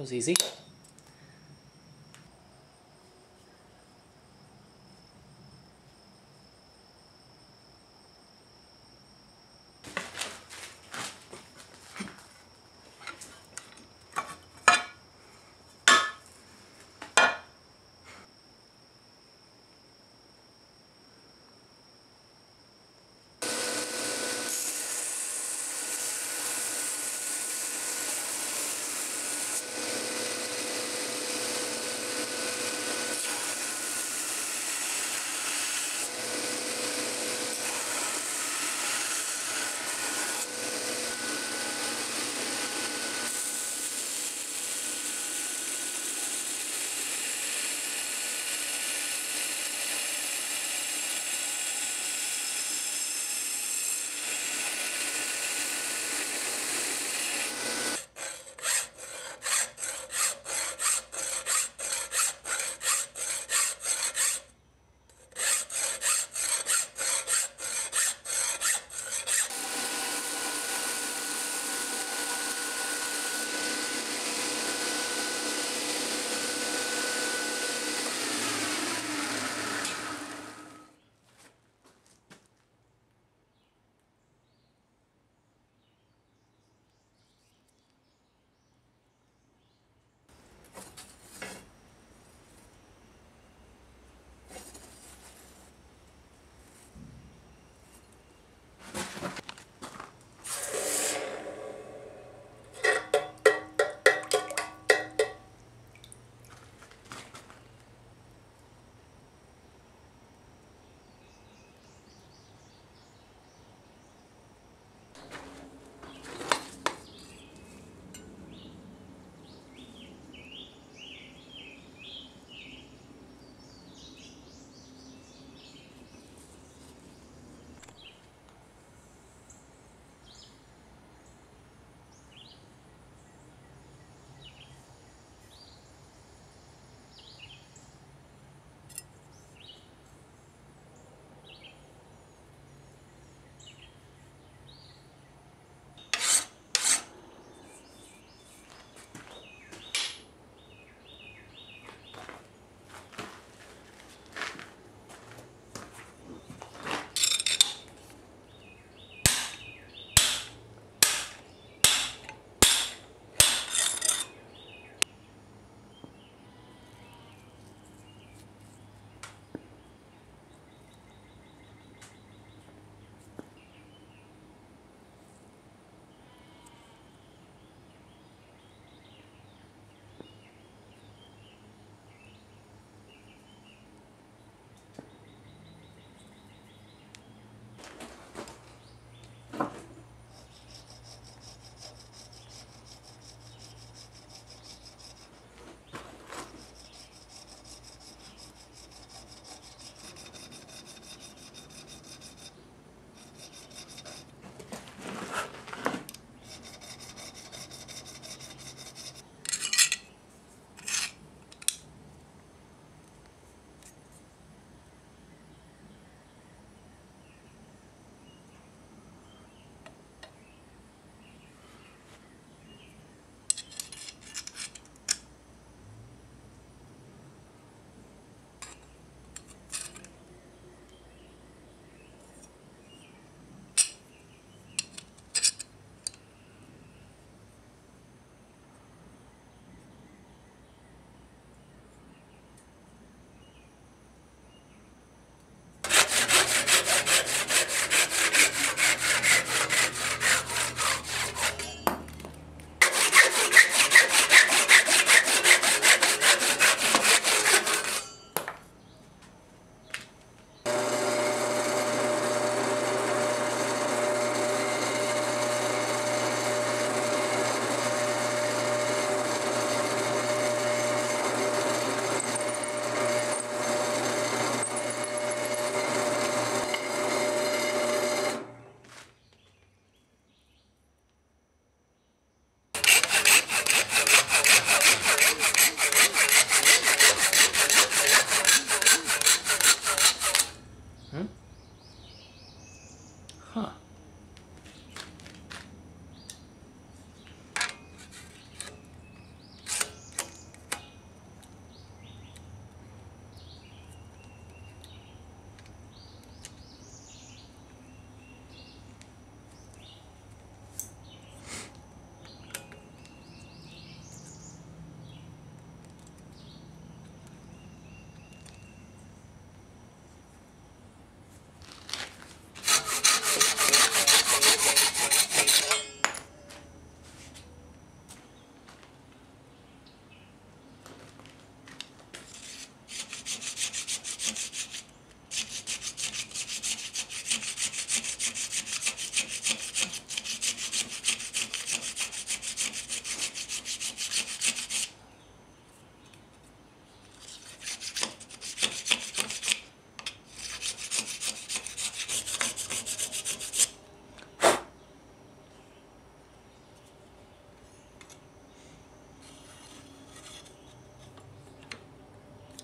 That was easy.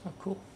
Oh, cool.